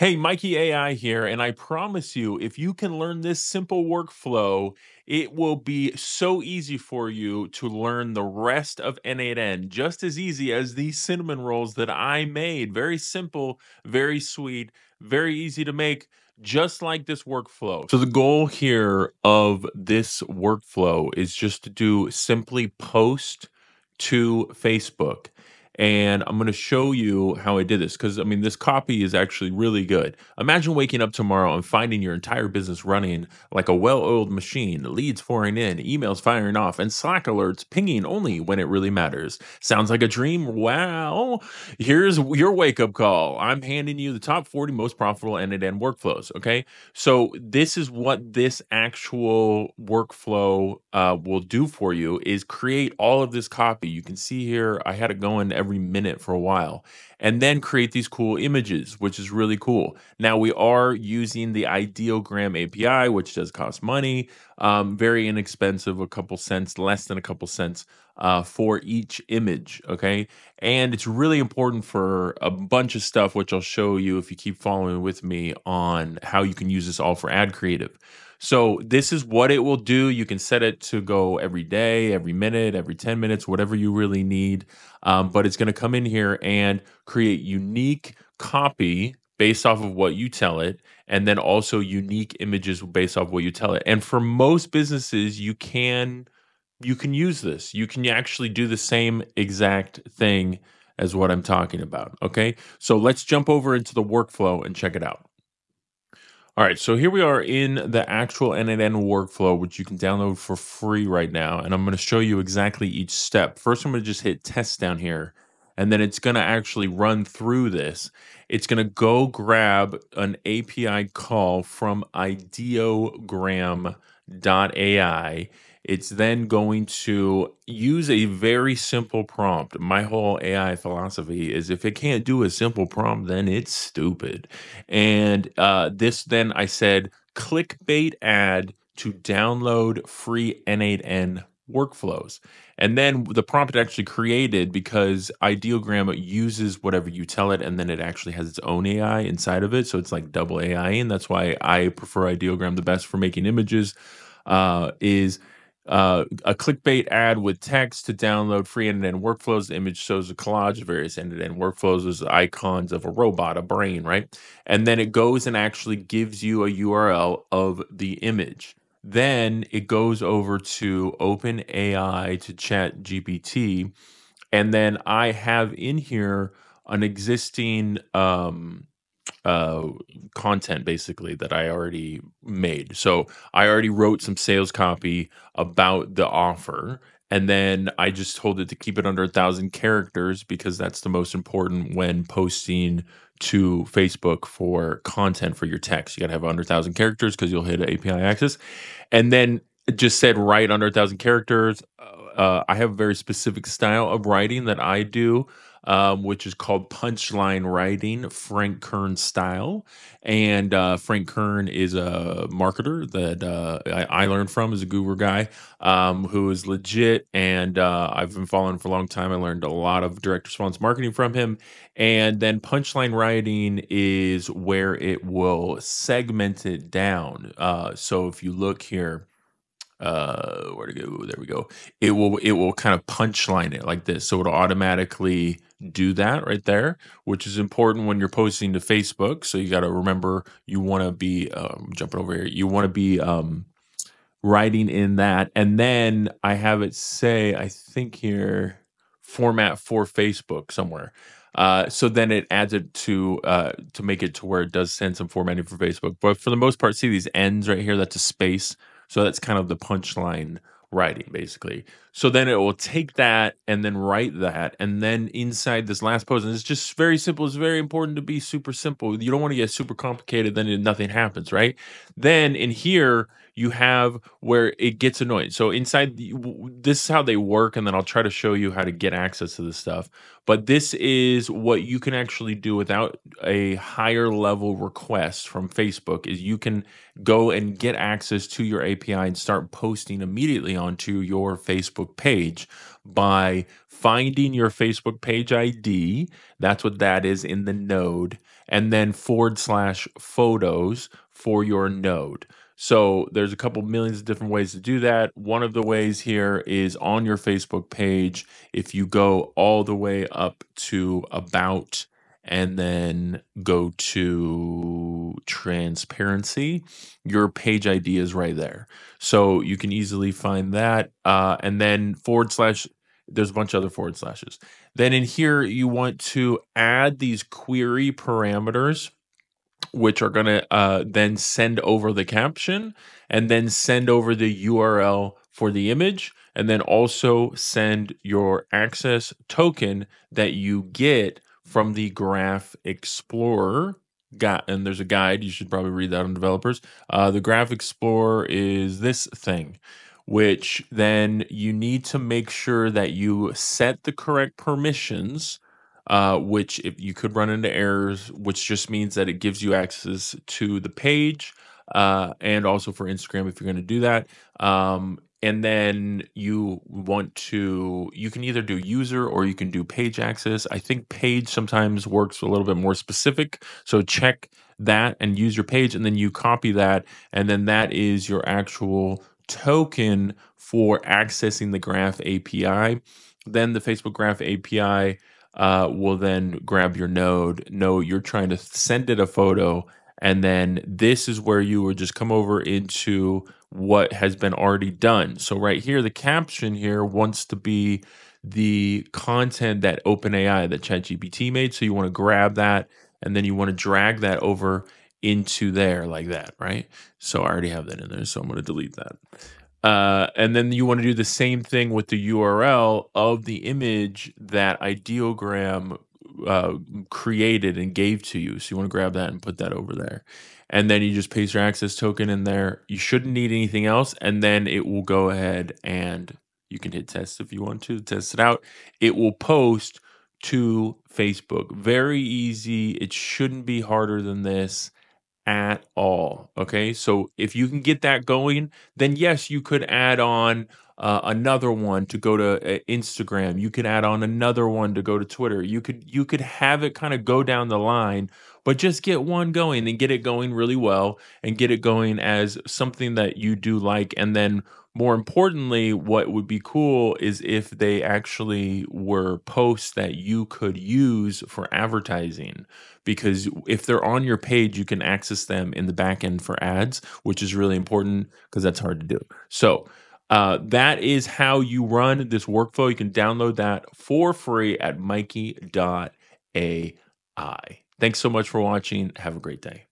Hey, Mikee AI here, and I promise you, if you can learn this simple workflow, it will be so easy for you to learn the rest of N8N, just as easy as these cinnamon rolls that I made. Very simple, very sweet, very easy to make, just like this workflow. So, the goal here of this workflow is just to do simply post to Facebook and I'm going to show you how I did this because I mean, this copy is actually really good. Imagine waking up tomorrow and finding your entire business running like a well oiled machine, leads pouring in, emails firing off, and Slack alerts pinging only when it really matters. Sounds like a dream? Wow. Here's your wake up call. I'm handing you the top 40 most profitable end to end workflows. Okay. So, this is what this actual workflow uh, will do for you is create all of this copy. You can see here, I had it going every every minute for a while and then create these cool images, which is really cool. Now we are using the Ideogram API, which does cost money, um, very inexpensive, a couple cents, less than a couple cents uh, for each image. Okay. And it's really important for a bunch of stuff, which I'll show you if you keep following with me on how you can use this all for ad creative. So this is what it will do. You can set it to go every day, every minute, every 10 minutes, whatever you really need. Um, but it's going to come in here and create unique copy based off of what you tell it and then also unique images based off what you tell it and for most businesses you can you can use this you can actually do the same exact thing as what i'm talking about okay so let's jump over into the workflow and check it out all right, so here we are in the actual N8N workflow, which you can download for free right now. And I'm going to show you exactly each step. First, I'm going to just hit test down here, and then it's going to actually run through this. It's going to go grab an API call from ideogram.ai it's then going to use a very simple prompt. My whole AI philosophy is if it can't do a simple prompt, then it's stupid. And uh, this then I said clickbait ad to download free N8N workflows. And then the prompt actually created because Ideogram uses whatever you tell it, and then it actually has its own AI inside of it. So it's like double AI, and that's why I prefer Ideogram the best for making images. Uh, is uh, a clickbait ad with text to download free end-to-end workflows. The image shows a collage of various end-to-end workflows as icons of a robot, a brain, right? And then it goes and actually gives you a URL of the image. Then it goes over to OpenAI to Chat GPT, and then I have in here an existing um, uh, content basically that I already made. So I already wrote some sales copy about the offer. And then I just told it to keep it under a thousand characters because that's the most important when posting to Facebook for content for your text. You got to have under a thousand characters because you'll hit API access. And then just said write under a thousand characters. Uh, I have a very specific style of writing that I do um, which is called Punchline Writing, Frank Kern style. And uh, Frank Kern is a marketer that uh, I, I, learned from as a guru guy um, who is legit. And uh, I've been following for a long time. I learned a lot of direct response marketing from him. And then Punchline Writing is where it will segment it down. Uh, so if you look here, uh where to go there we go it will it will kind of punchline it like this so it'll automatically do that right there which is important when you're posting to facebook so you got to remember you want to be um, jumping over here you want to be um writing in that and then i have it say i think here format for facebook somewhere uh, so then it adds it to uh, to make it to where it does send some formatting for Facebook. But for the most part, see these ends right here. That's a space. So that's kind of the punchline writing, basically. So then it will take that and then write that. And then inside this last pose, and it's just very simple. It's very important to be super simple. You don't want to get super complicated, then nothing happens, right? Then in here, you have where it gets annoying. So inside this is how they work and then I'll try to show you how to get access to this stuff. But this is what you can actually do without a higher level request from Facebook is you can go and get access to your API and start posting immediately onto your Facebook page by finding your Facebook page ID. That's what that is in the node and then forward slash photos for your node. So there's a couple millions of different ways to do that. One of the ways here is on your Facebook page. If you go all the way up to about and then go to transparency, your page ID is right there. So you can easily find that. Uh, and then forward slash, there's a bunch of other forward slashes. Then in here, you want to add these query parameters which are going to uh, then send over the caption and then send over the URL for the image and then also send your access token that you get from the Graph Explorer. Got and there's a guide. You should probably read that on developers. Uh, the Graph Explorer is this thing, which then you need to make sure that you set the correct permissions uh, which if you could run into errors, which just means that it gives you access to the page uh, and also for Instagram if you're going to do that. Um, and then you want to, you can either do user or you can do page access. I think page sometimes works a little bit more specific. So check that and use your page, and then you copy that, and then that is your actual token for accessing the Graph API. Then the Facebook Graph API uh, will then grab your node. No, you're trying to send it a photo, and then this is where you would just come over into what has been already done. So right here, the caption here wants to be the content that OpenAI, that ChatGPT made. So you want to grab that, and then you want to drag that over into there like that, right? So I already have that in there, so I'm going to delete that. Uh, and then you want to do the same thing with the URL of the image that Ideogram uh, created and gave to you. So you want to grab that and put that over there. And then you just paste your access token in there. You shouldn't need anything else. And then it will go ahead and you can hit test if you want to test it out. It will post to Facebook. Very easy. It shouldn't be harder than this at all. Okay. So if you can get that going, then yes, you could add on uh, another one to go to uh, Instagram. You could add on another one to go to Twitter. You could you could have it kind of go down the line, but just get one going and get it going really well and get it going as something that you do like and then more importantly, what would be cool is if they actually were posts that you could use for advertising. Because if they're on your page, you can access them in the backend for ads, which is really important because that's hard to do. So, uh, that is how you run this workflow. You can download that for free at mikee.ai. Thanks so much for watching. Have a great day.